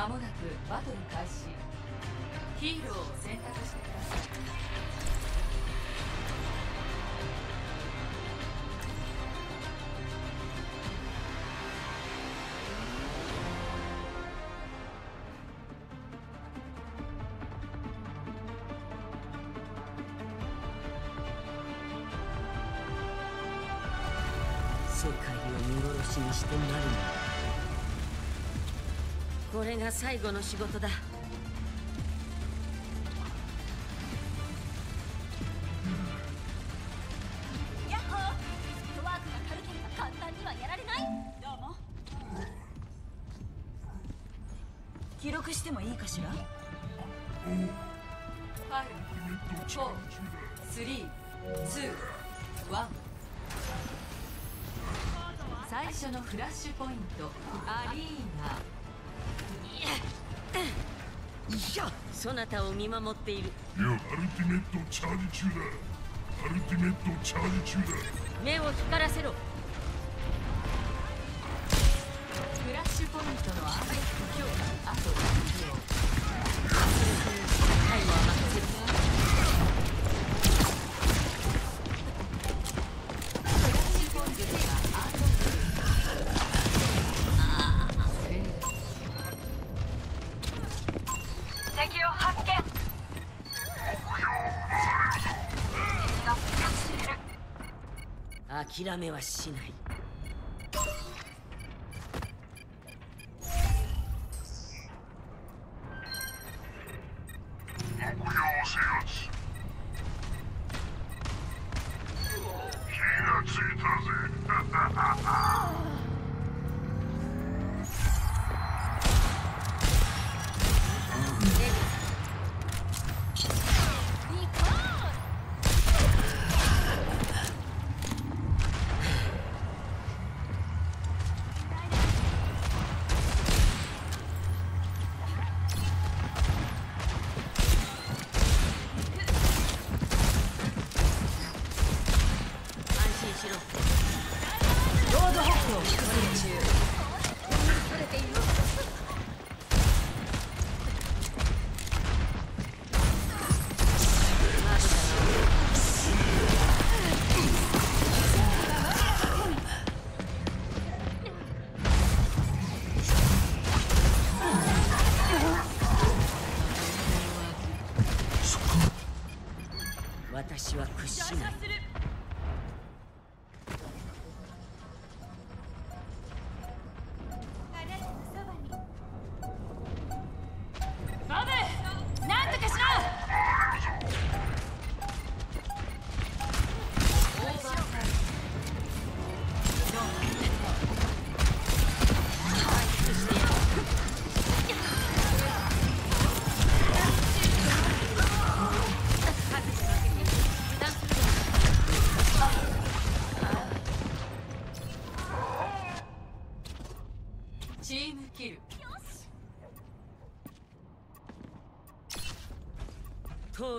間もなくバトル開始。ヒーローを選択してください。が最後の仕事だ。そなたを見守っている。いやアルティメットチャージ中だ。アルティメットチャージ中だ。目を光らせろ。フラッシュポイントのアメ諦めはしない。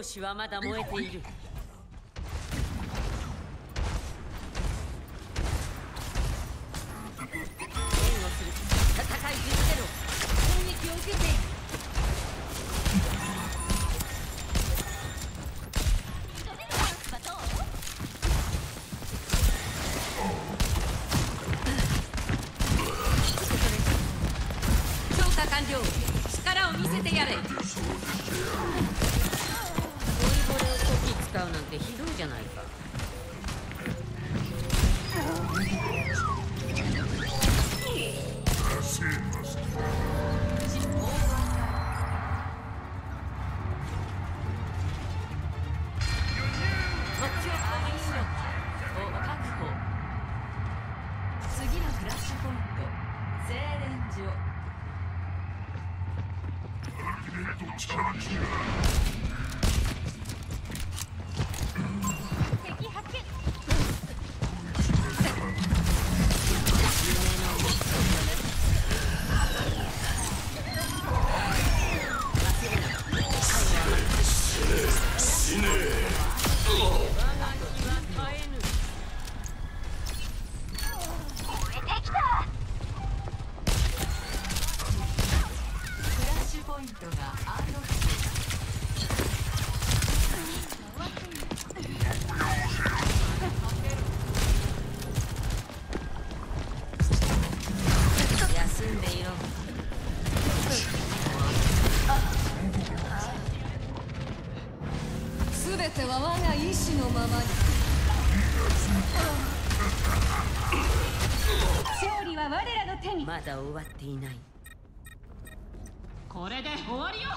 闘志はまだ燃えている。全ては我が意志のままに。勝利は我らの手に。まだ終わっていない。これで終わりよ。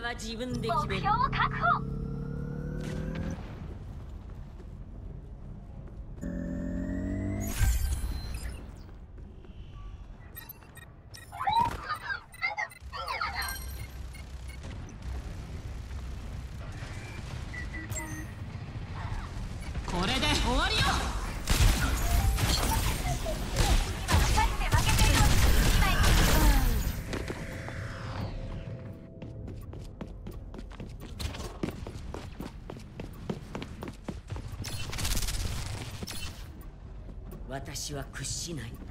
場は自分で決める。目標を確保これで終わりよ。私は屈しない。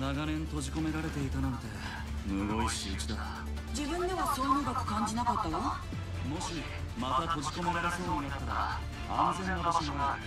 長年閉じ込められていたなんてむごい仕打ちだ。自分ではそう長く感じなかったわ。もしまた閉じ込められそうになったら安全な場所がある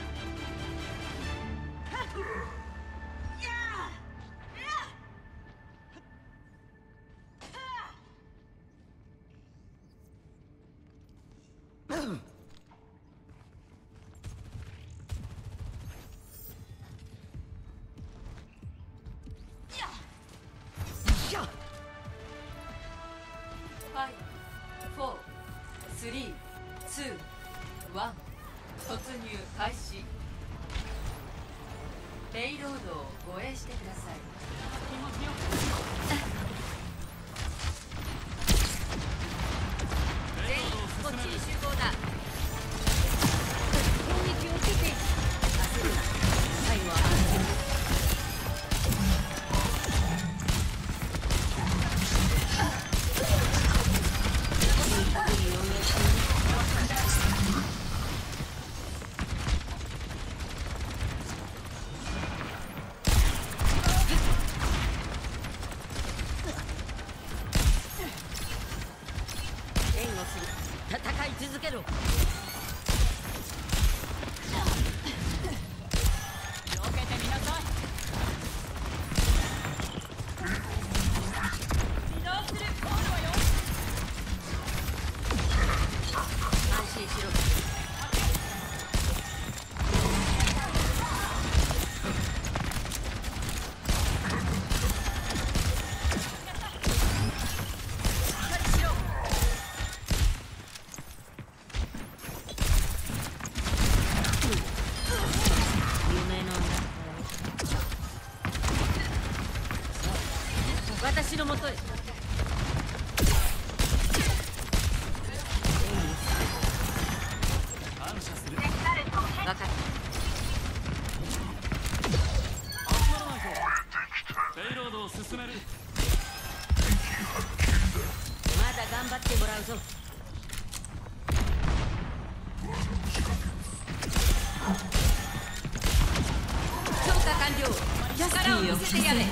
してやれ山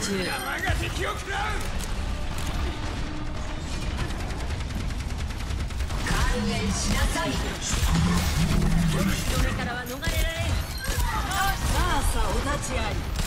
が敵を食らうしなさい人目からは逃れられんさあさあお立ち会い。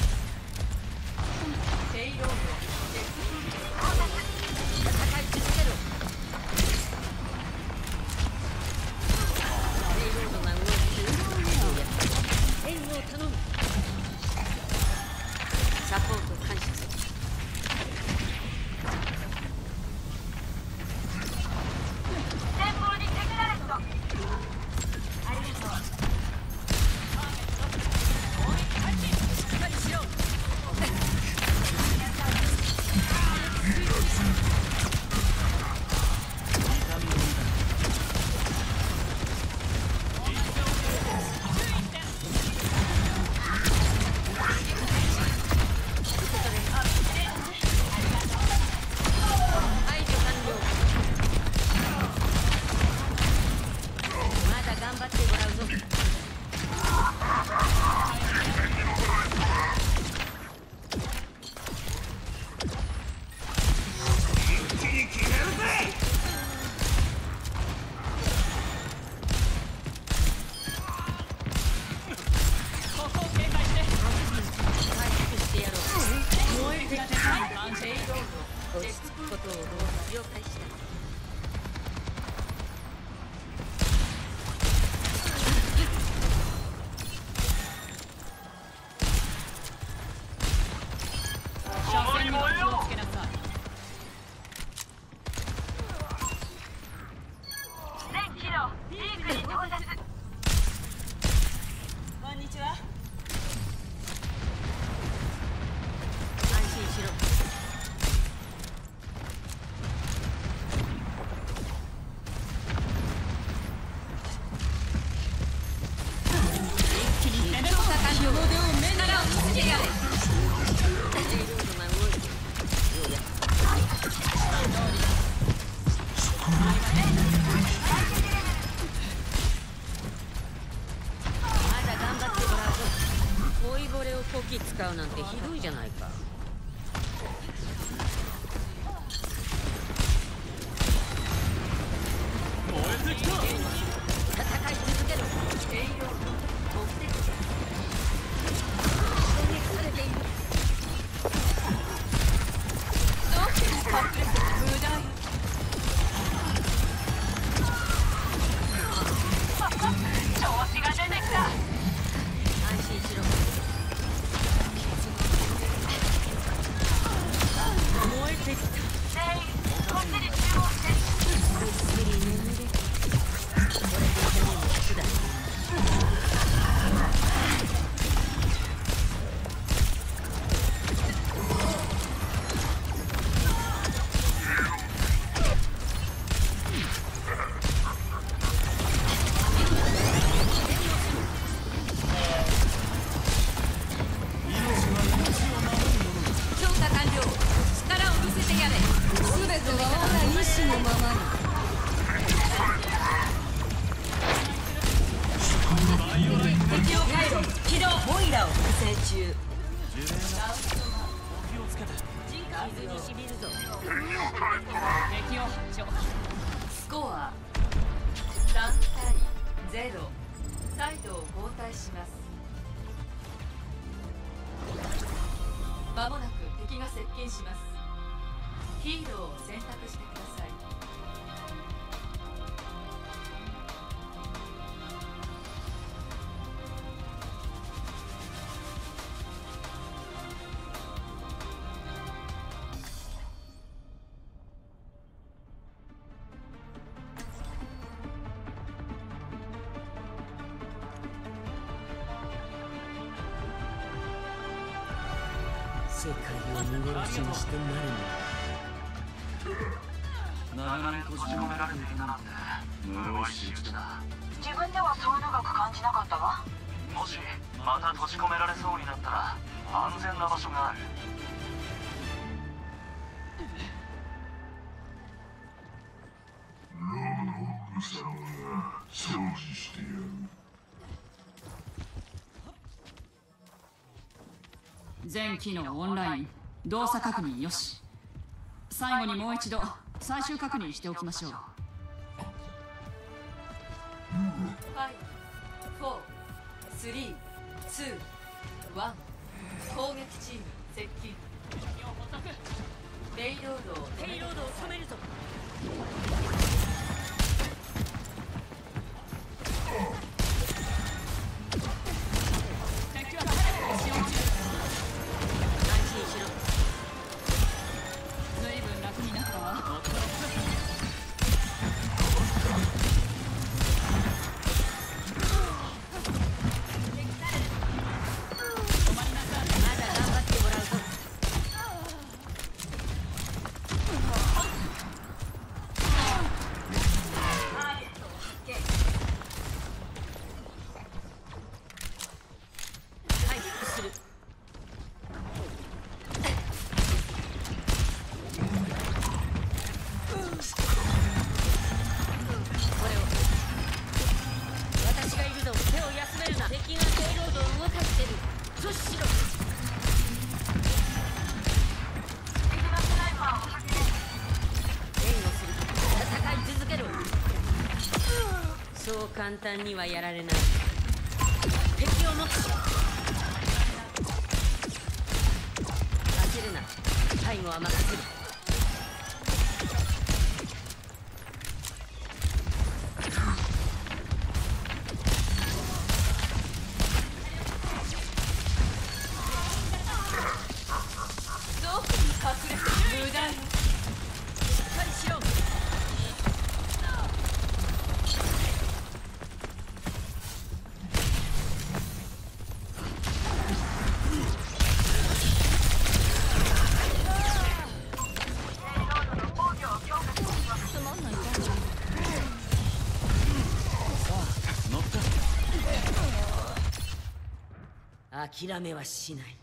を見殺してなる長年閉じ込められていたなんてむごい仕打ちだ自分ではそう長く感じなかったわもしまた閉じ込められそうになったら安全な場所があるローブさんは掃除してやる全機能オンライン。動作確認よし。最後にもう一度最終確認しておきましょう。54321攻撃チーム接近レイロードをペイロードを止めるぞ簡単にはやられない。諦めはしない。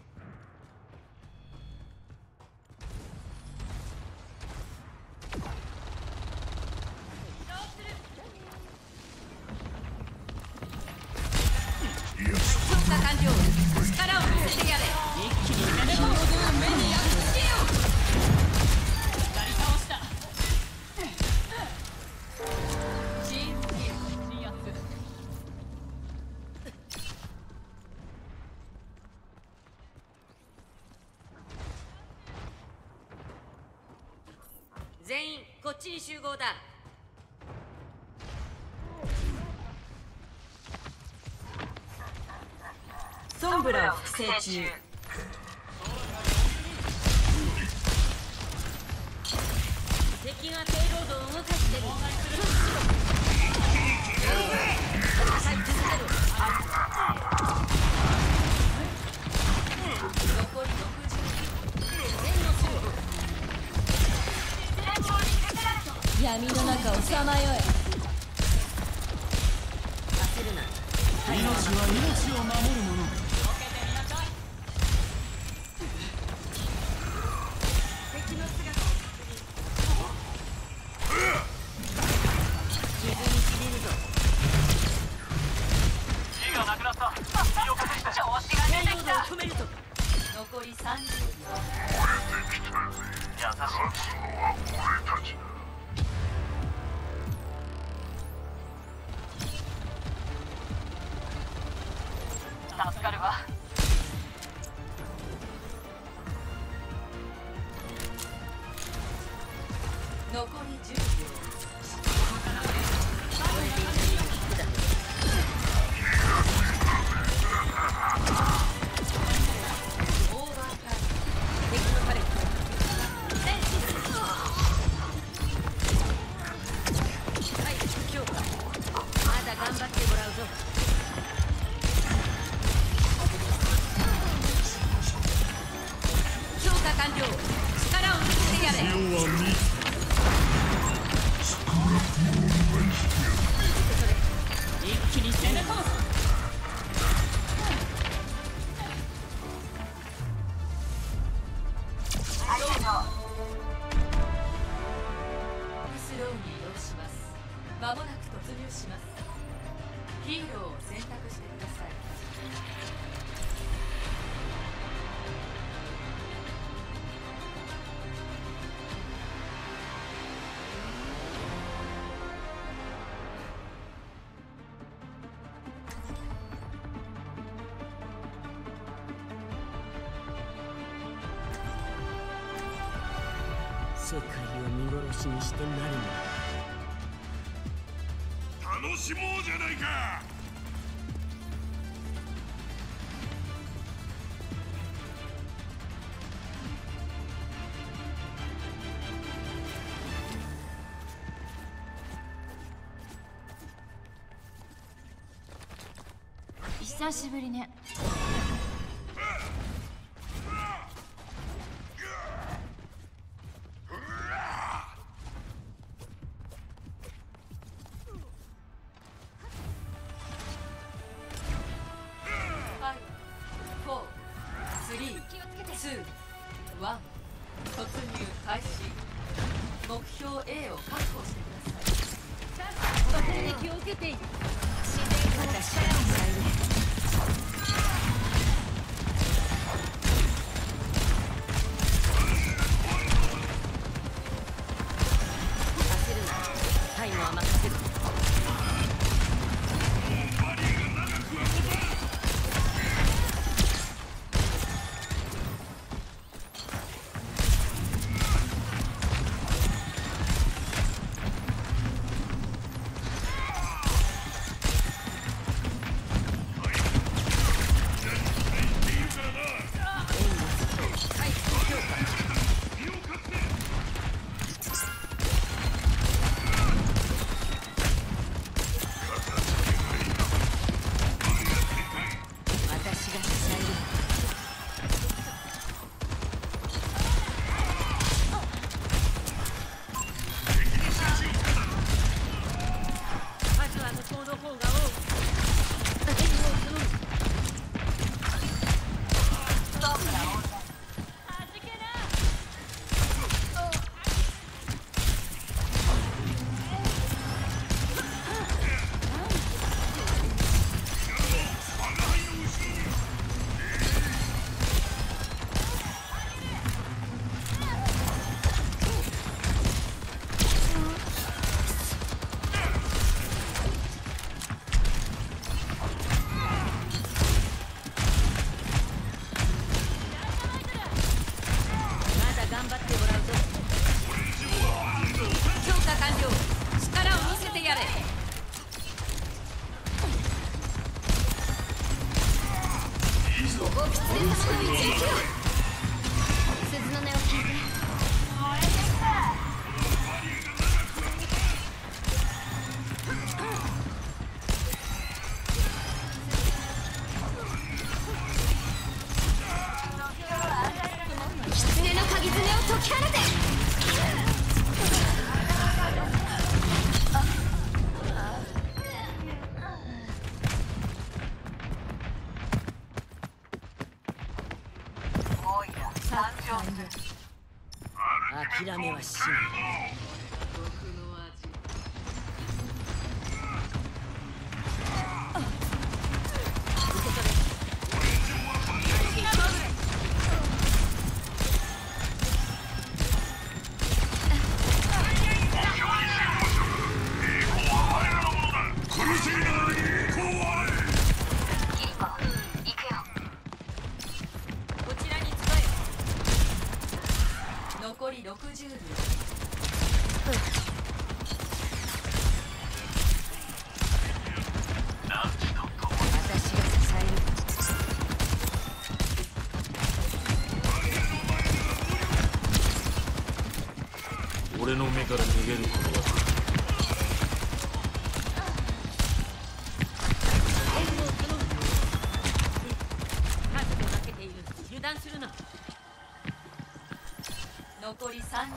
闇の中をさまよえ。焦るな命は命を守る久しぶりね目標 A を確保してください。爆撃を受けている。Put that spell, baby.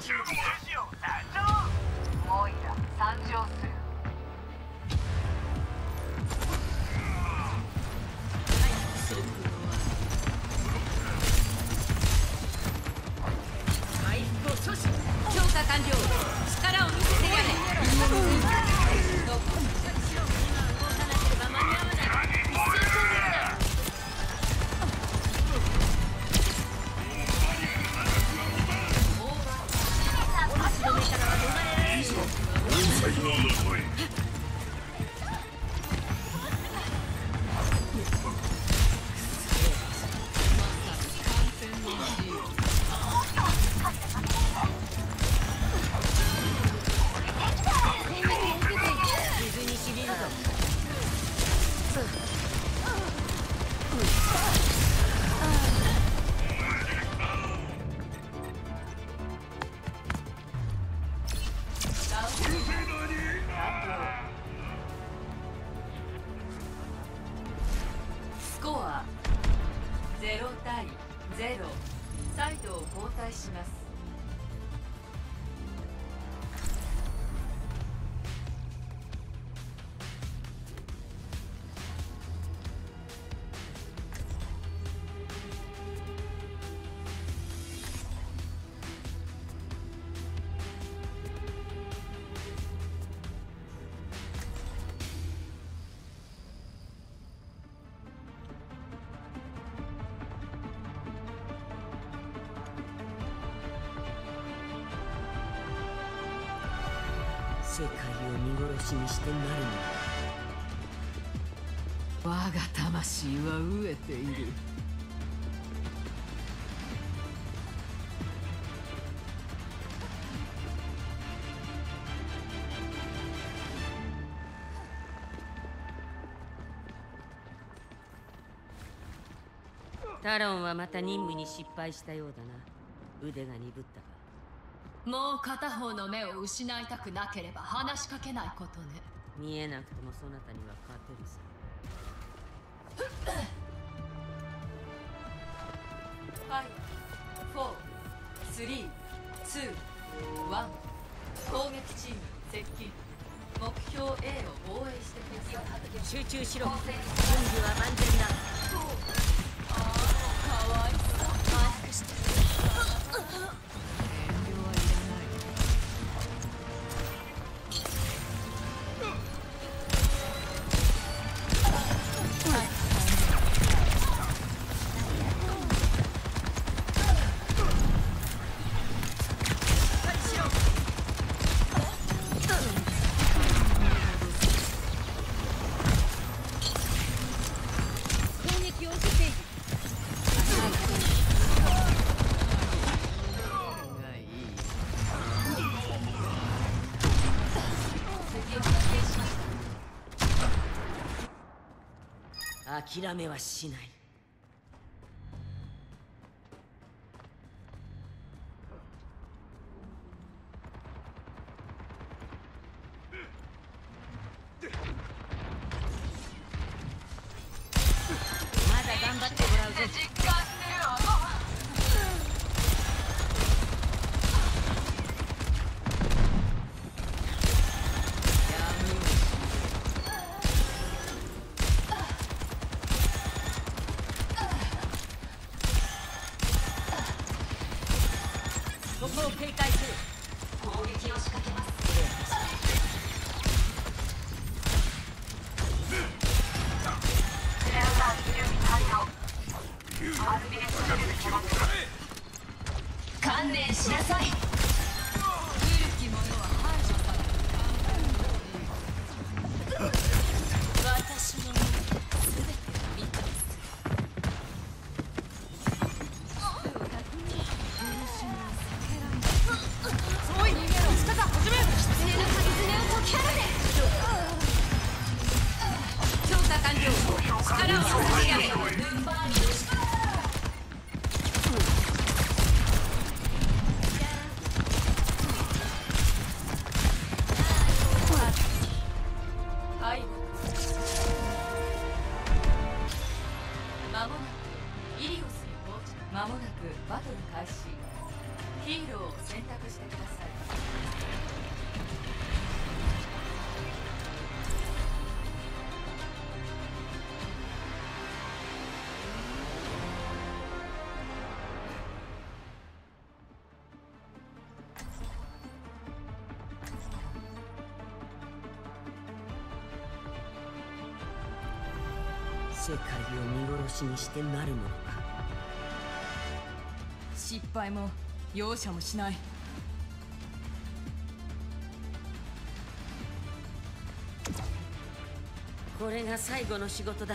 残り世界を見殺しにしてなるの我が魂は飢えているタロンはまた任務に失敗したようだな腕が鈍ったかもう片方の目を失いたくなければ話しかけないことね。見えなくてもそなたには勝てるさ。5 4 3 2 1攻撃チーム接近。目標 A を防衛してください。集中しろ。準備は万全だ。攻諦めはしない。界を見殺しにしてなるものか。失敗も容赦もしない。これが最後の仕事だ。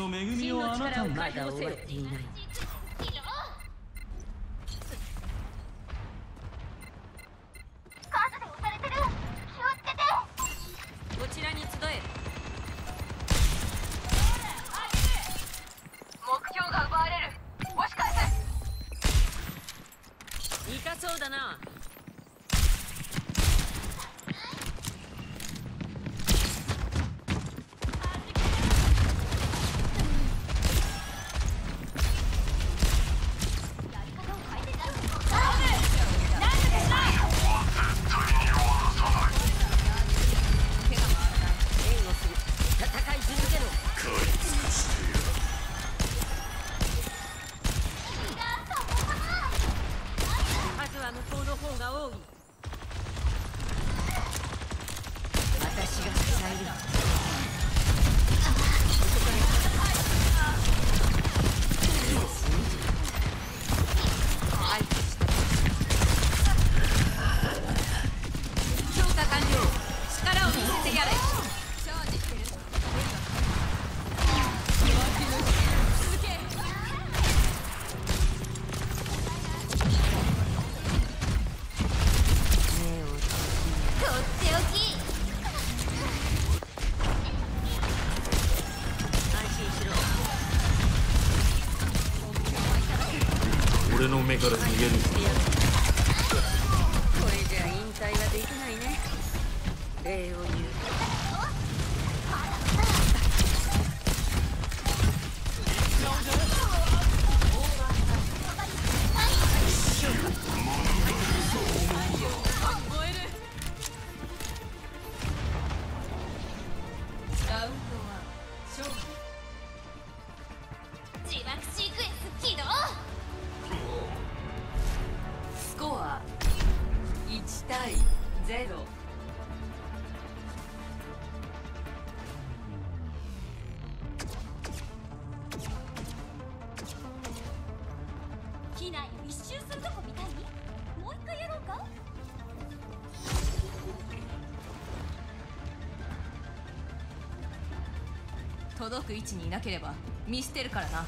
domingo e me ama também. 届く位置にいなければ見捨てるからな。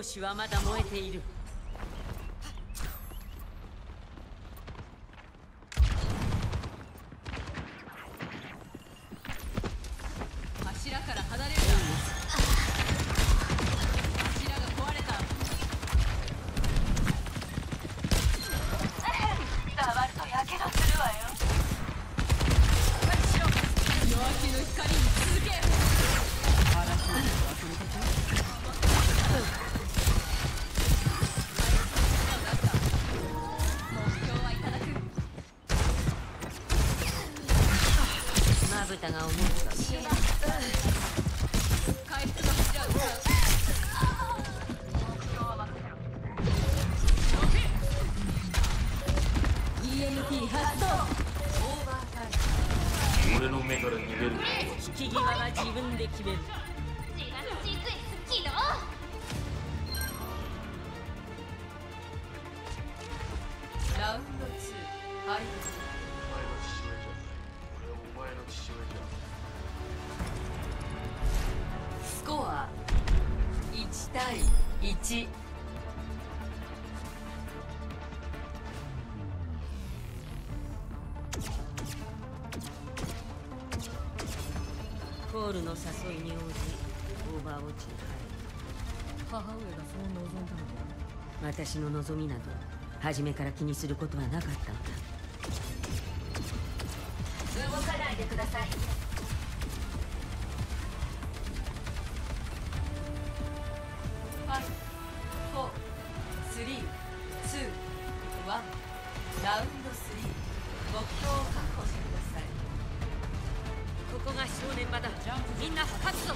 闘志はまだ燃えている。ルの誘いに応じオーバーウォッチに入る母上がそう望んだのだ私の望みなど初めから気にすることはなかったのだ。動かないでください。ラウンド3目標を確保してください。ここが正念場だ。みんな勝つぞ。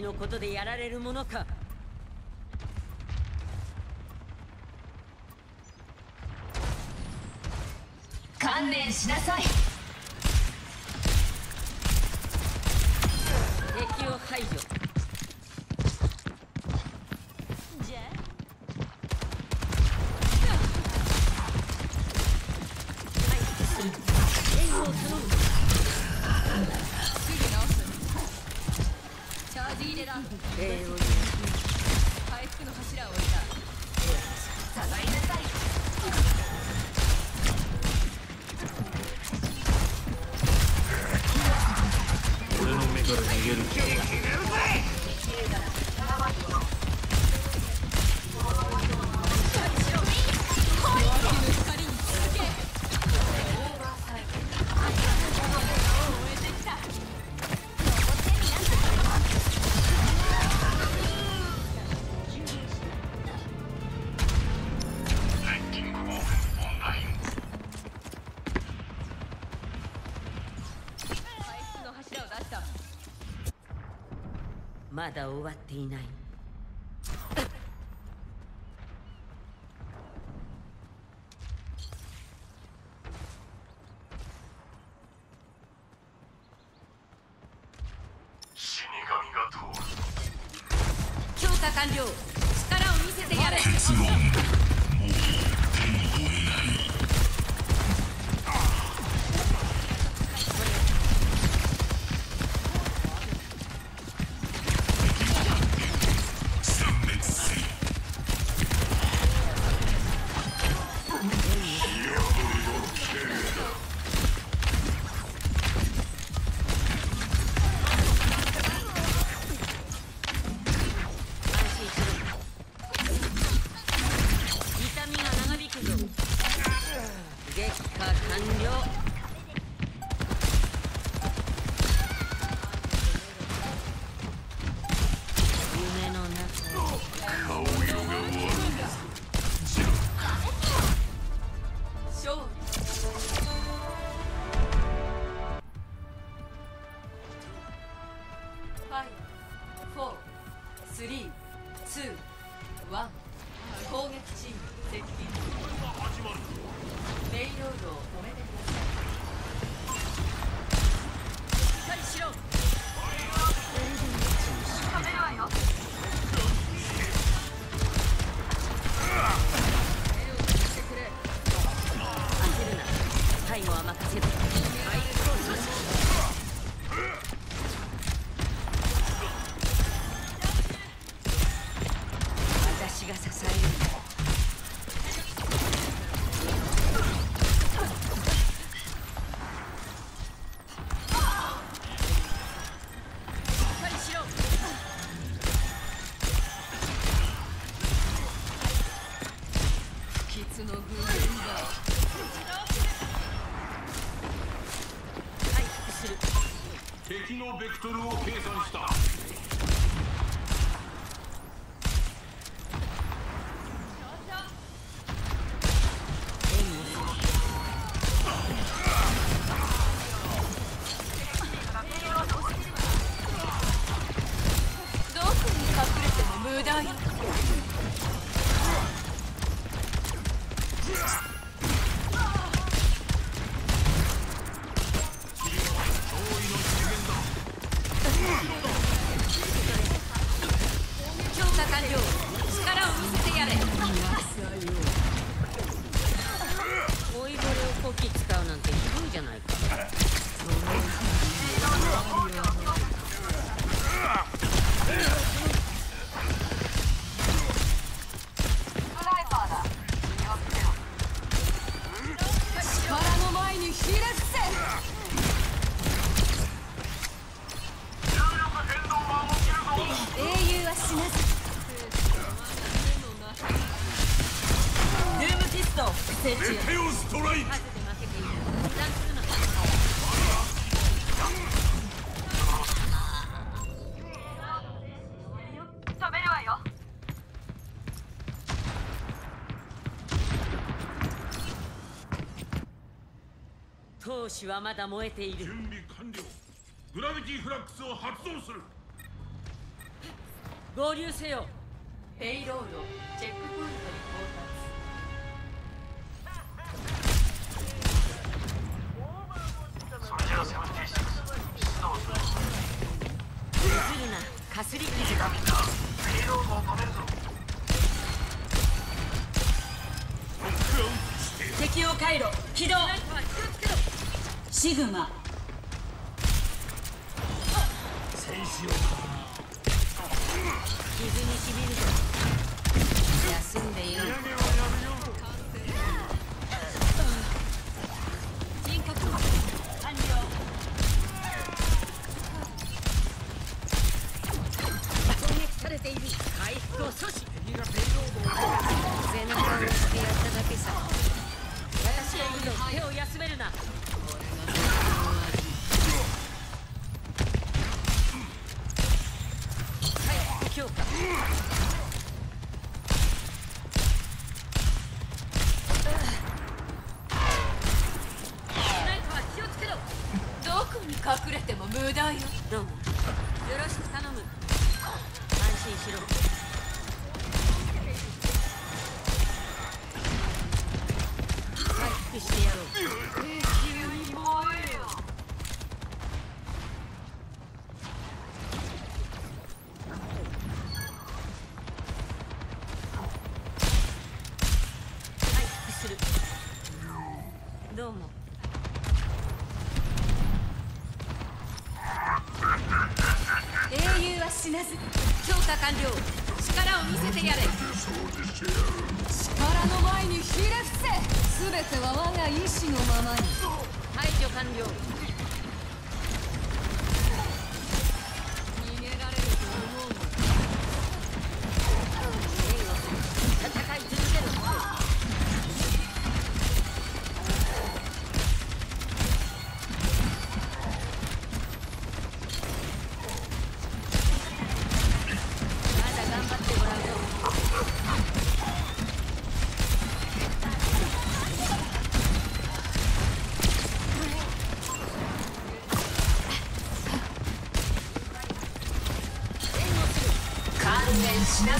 のことでやられるものか。観念しなさい。敵を排除。だ終わっていない。штурму 闘士はまだ燃えている。準備完了。グラビティフラックスを発動する。合流せよ。シグマ。戦士を傷にしびるぞ休んでいる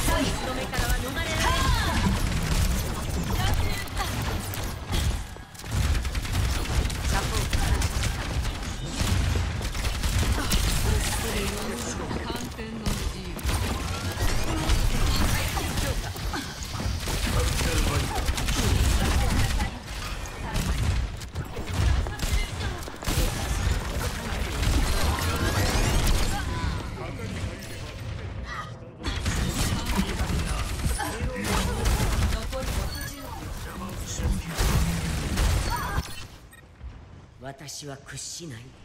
Fight. 私は屈しない。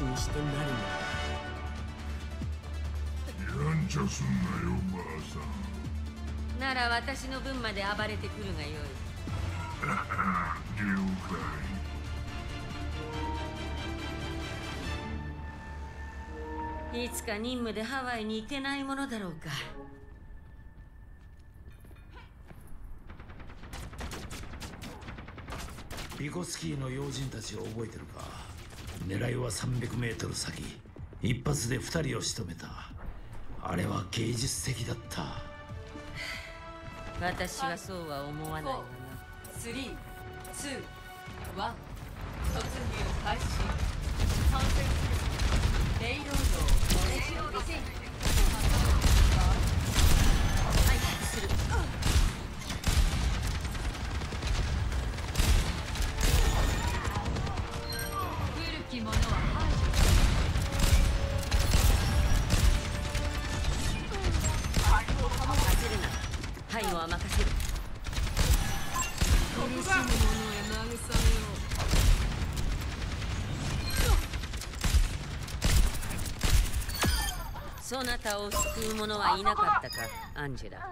見殺しにしてなるのやんちゃすんなよばあさん。なら私の分まで暴れてくるがよい。了解。いつか任務でハワイに行けないものだろうか。ビコスキーの要人たちを覚えてるか？狙いは300メートル先。一発で2人を仕留めた。あれは芸術的だった。私はそうは思わないわな。3、2、1突入開始そなたを救う者はいなかったかアンジェラ。レ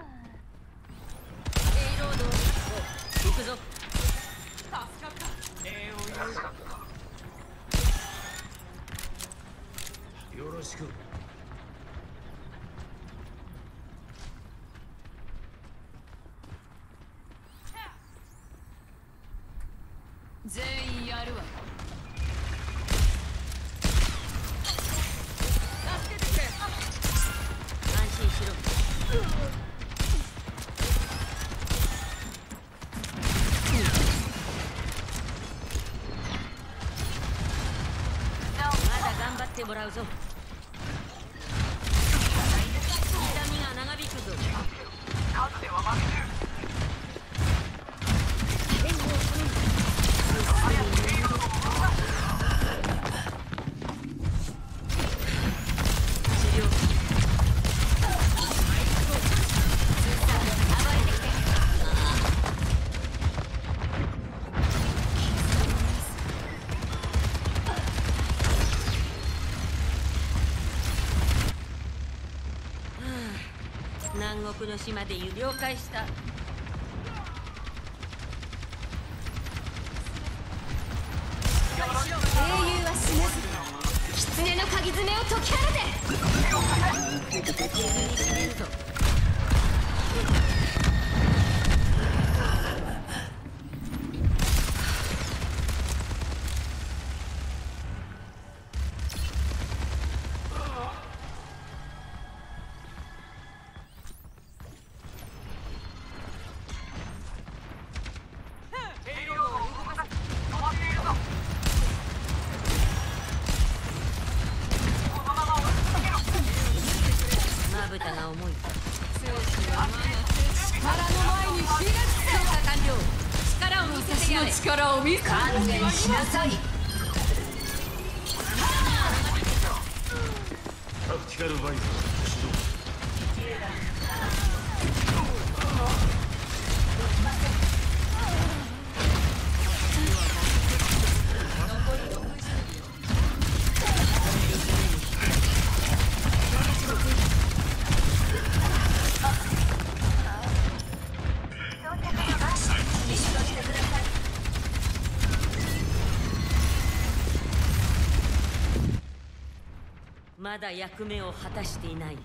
イロードを行くぞ国の島で湯量返した。残言しなクティカルバイザー起動まだ役目を果たしていない。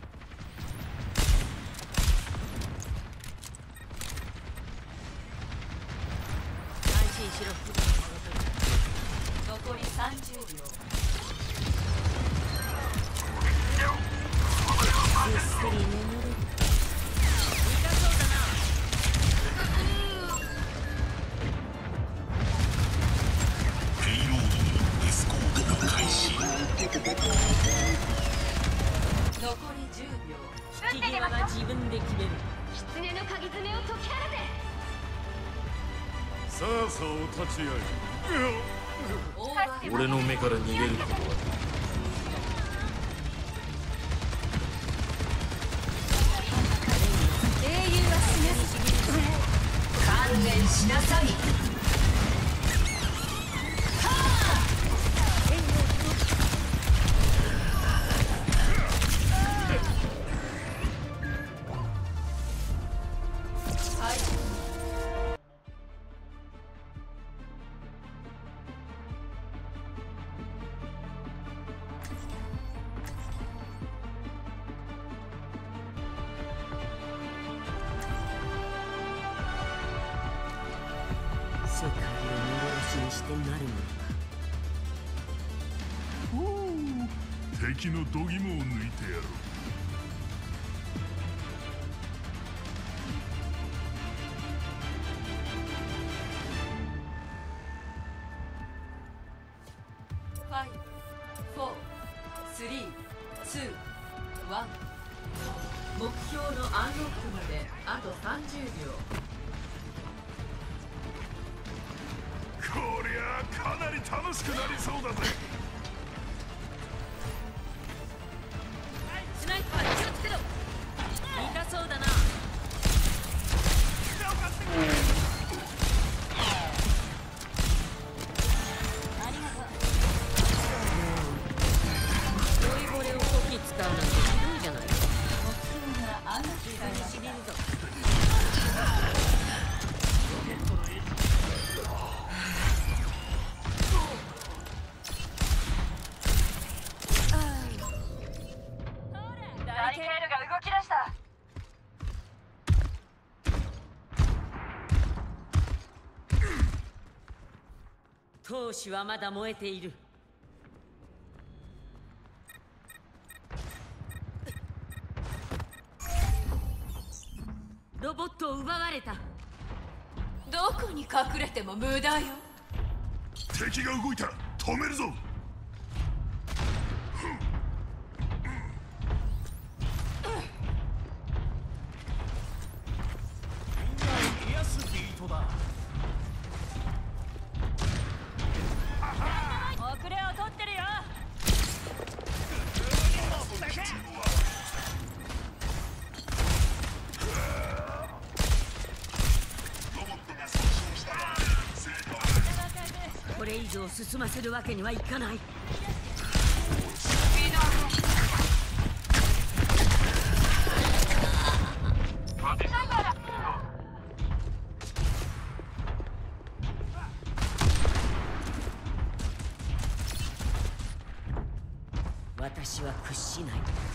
の度肝を抜闘はまだ燃えている。ロボットを奪われた。どこに隠れても無駄よ。敵が動いた。止めるぞ。進ませるわけにはいかない私は屈しない。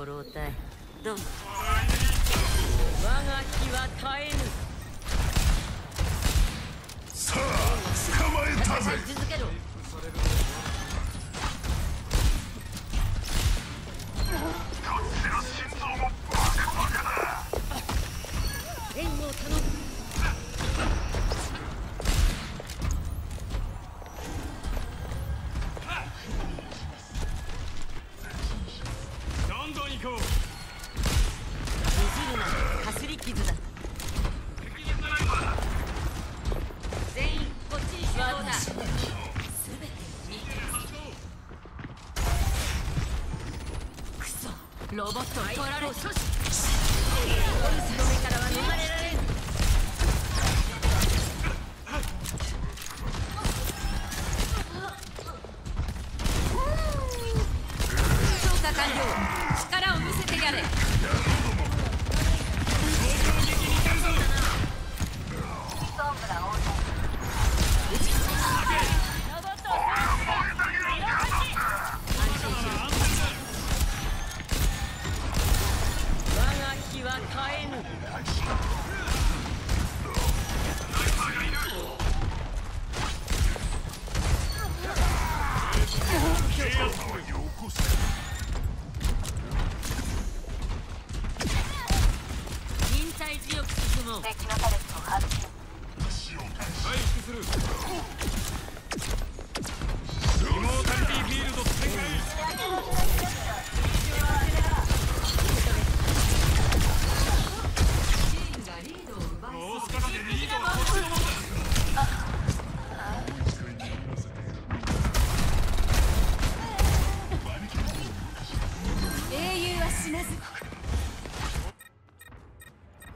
ご老体。ロボットを取られ阻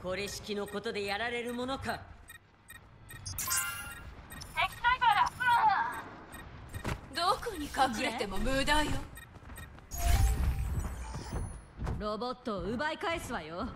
これ式のことでやられるものか。敵だからどこに隠れても無駄よ。ロボットを奪い返すわよ。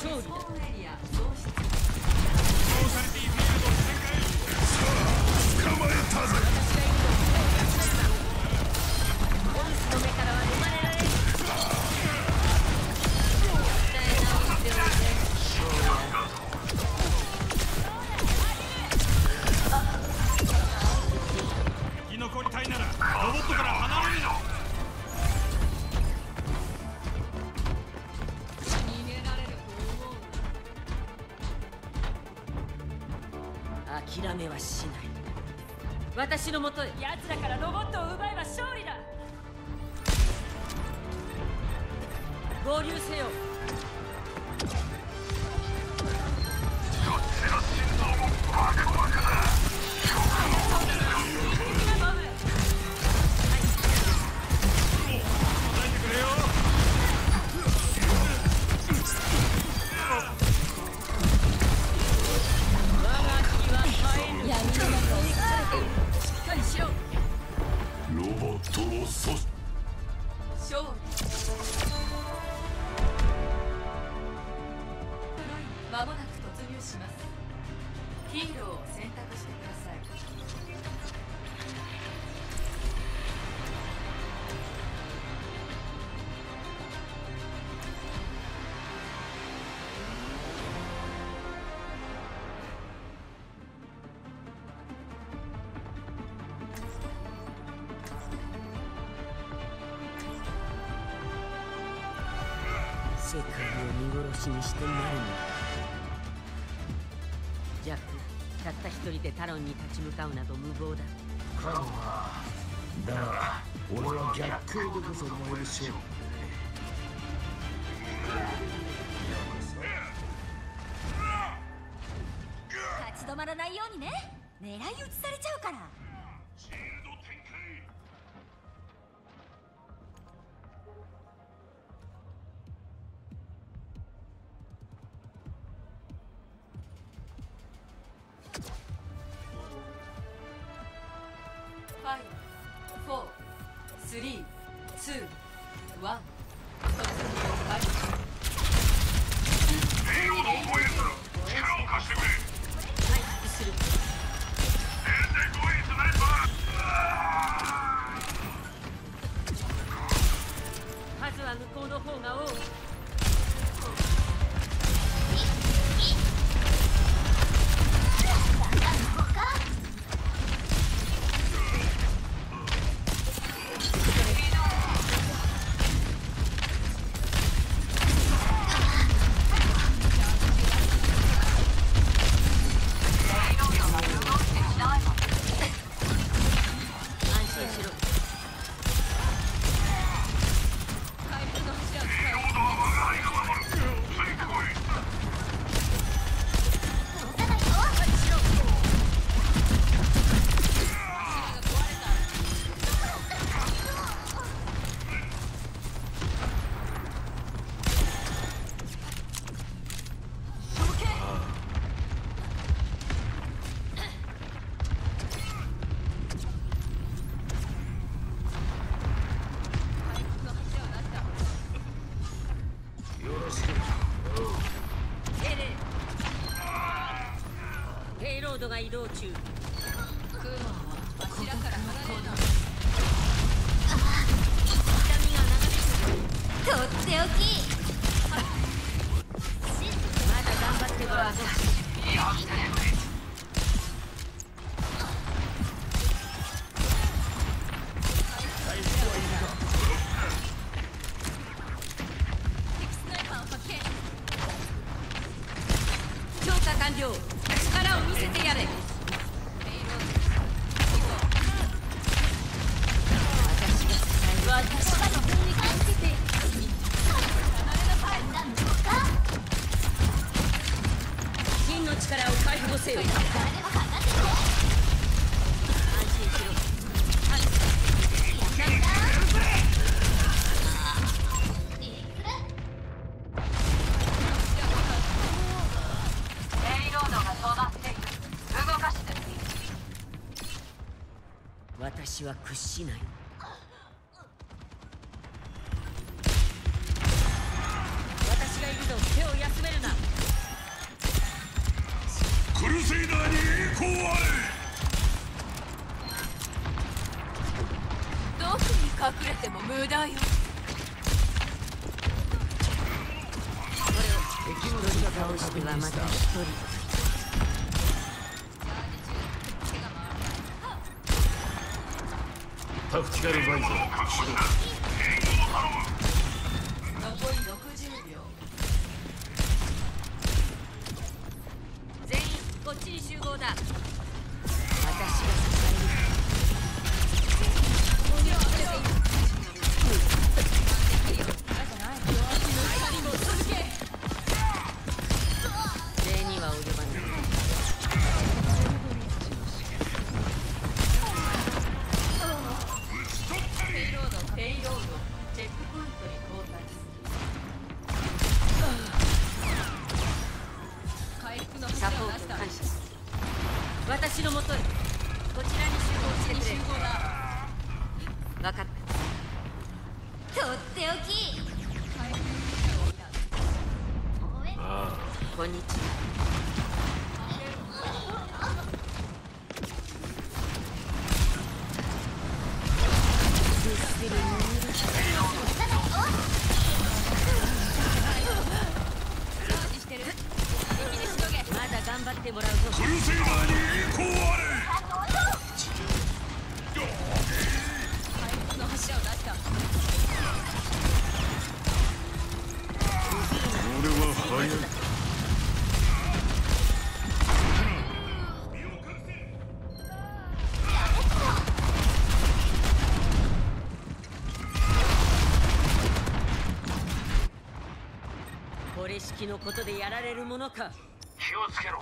should. 私のもとへ奴らにしてなるのだジャックたった一人でタロンに立ち向かうなど無謀だ。カロンはだが俺は逆境でこそ燃える勝負。移動中。クーマンは柱から離れ痛みが流れてる。とっておき。屈しない。私がいるぞ手を休めるな。どこに隠れても無駄よ。Cztery wojska. きのことでやられるものか。気をつけろ。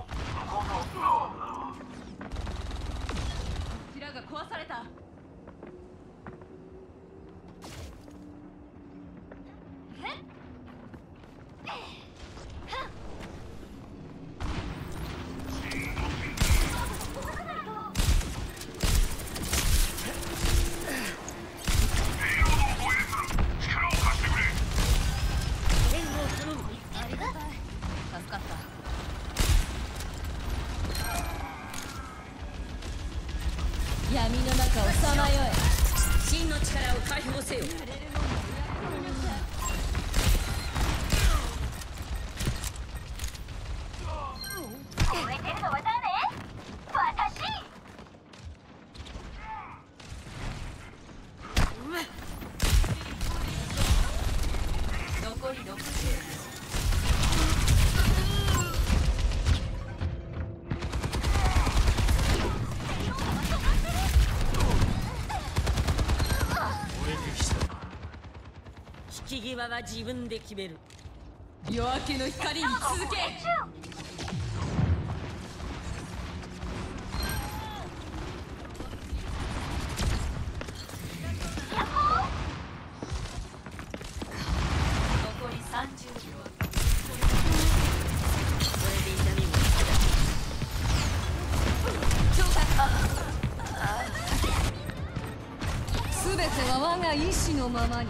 引き際は自分で決める。夜明けの光に続け。残り30秒。これで痛みもすべては我が意志のままに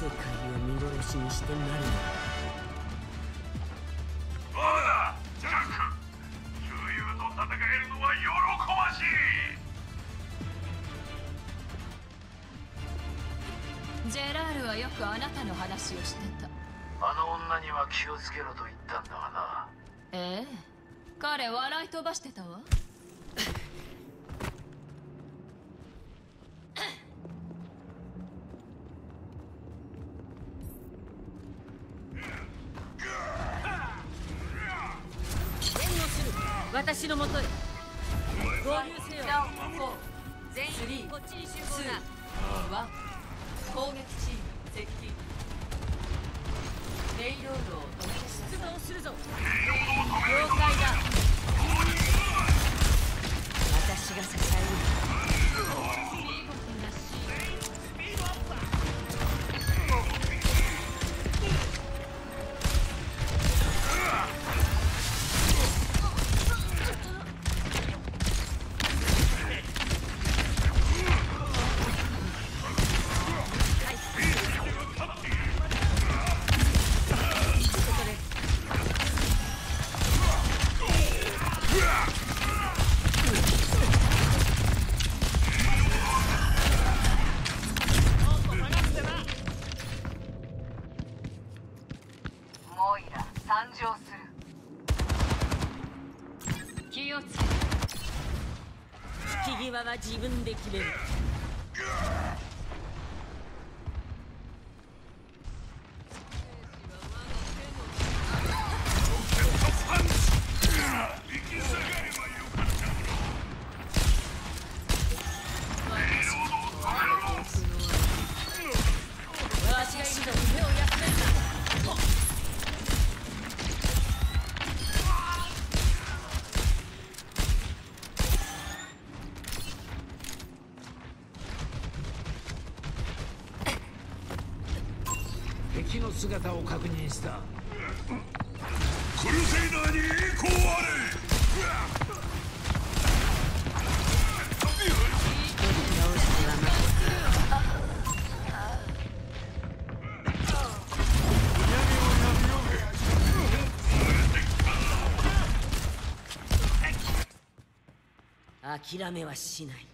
世界を見殺しにして何をまだジャック悠々と戦えるのは喜ばしいジェラールはよくあなたの話をしてたあの女には気をつけろと言ったんだがな。ええ。彼笑い飛ばしてたわ自分で決める。姿を確認した。クルセイーに栄光あれ諦めはしない。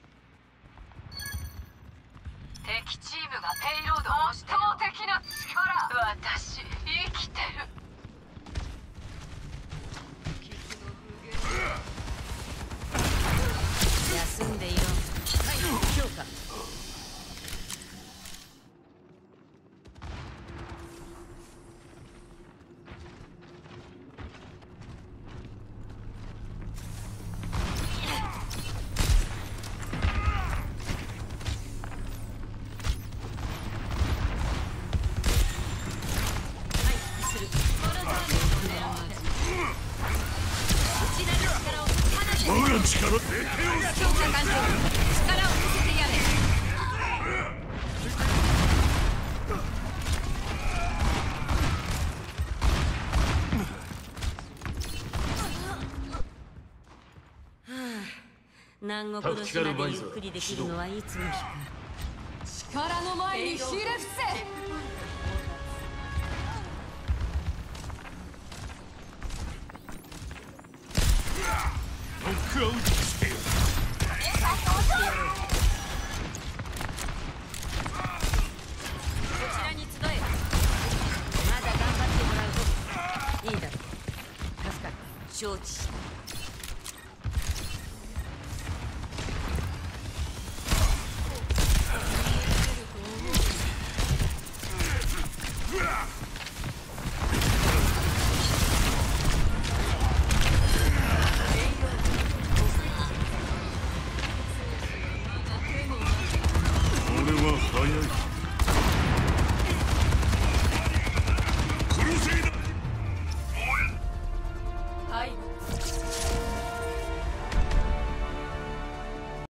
南国の島でゆっくりできるのはいつ力の前にひれ伏